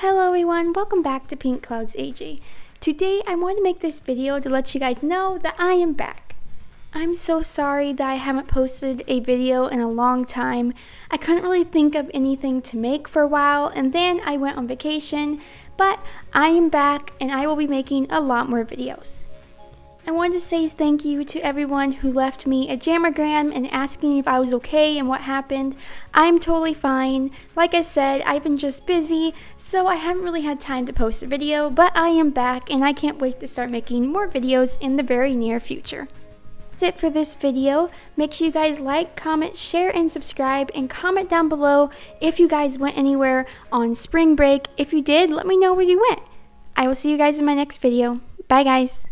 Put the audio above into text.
Hello everyone, welcome back to Pink Clouds AJ. Today I want to make this video to let you guys know that I am back. I'm so sorry that I haven't posted a video in a long time. I couldn't really think of anything to make for a while and then I went on vacation, but I am back and I will be making a lot more videos. I wanted to say thank you to everyone who left me a Jam-A-Gram and asking if I was okay and what happened. I'm totally fine. Like I said, I've been just busy, so I haven't really had time to post a video, but I am back and I can't wait to start making more videos in the very near future. That's it for this video. Make sure you guys like, comment, share, and subscribe, and comment down below if you guys went anywhere on spring break. If you did, let me know where you went. I will see you guys in my next video. Bye guys.